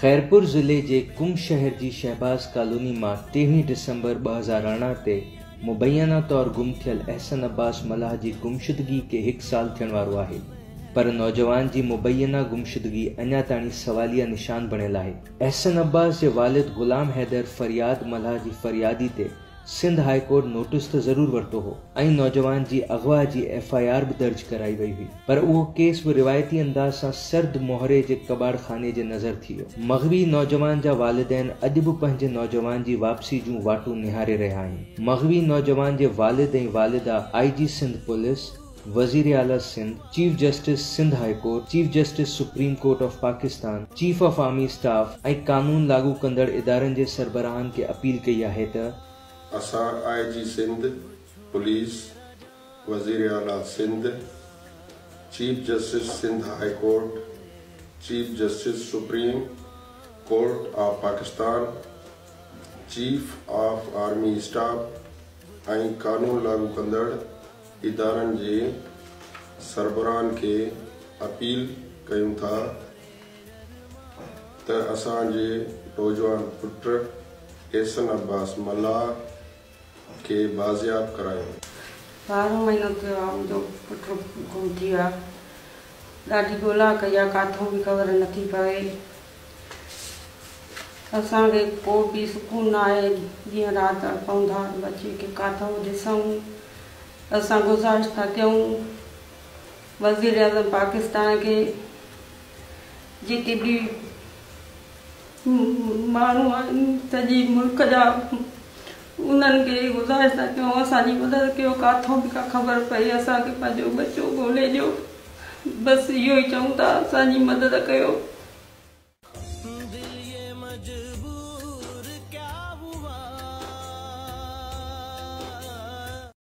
ख़ैरपुर ज़िले जे कुंभ शहर जी शहबाज़ कालोनी मां तेरहीं दिसंबर ॿ हज़ार अरिड़हं ते मुबैना तौरु गुम थियल अहसन अब्बास मल्हह जी سال खे हिकु साल थियण वारो आहे पर नौजवान जी मुबैना गुमशिदगी अञा ताईं सवालिया निशान बणियलु आहे अहसन अब्बास जे वालिदु ग़ुलाम हैदर फ़रियाद मल्हह जी फ़रियादी ते सिंध हाई कोर्ट नोटिस त ज़रूर वरतो हो ऐं नौजवान पंहिंजे नौजवान मग़बी नौजवान जे वालिद ऐं वालिदा आई जी सिंध पुलिस वज़ीर आला Sindh chief justice Sindh high court chief Pakistan chief of army staff ऐं कानून लागू कंदड़ इदारनि जे सरबरान खे अपील कई आहे त अस आई जी सिंध पुलिस वज़ीर आला Sindh chief justice Sindh high court chief justice supreme court of Pakistan chief of army staff आई कानून लागू कदड़ इदार जे सरबराहनि खे अपील कयूं था त असांजे नौजवान पुटु एसन अब्बास मल्ला के बाजे आप कराए बारह महीना तो जो पुत्र घूमती आ ॾाढी ॻोल्हा कई आहे किथां ख़बर नथी पए असांखे को बि सुकून न आहे ॾींहुं राति पवंदा बचे खे किथां ॾिसूं असां गुज़ारिश था क्यों वज़ीर अज़म पाकिस्तान के जी भी माण्हू आहिनि मुल्क जा उन्हनि खे गुज़ारिश था कयूं असांजी मदद कयो किथां बि ख़बर पए असांखे पंहिंजो बचो ॻोल्हे ॾियो बसि इहो ई चऊं था असांजी मदद कयो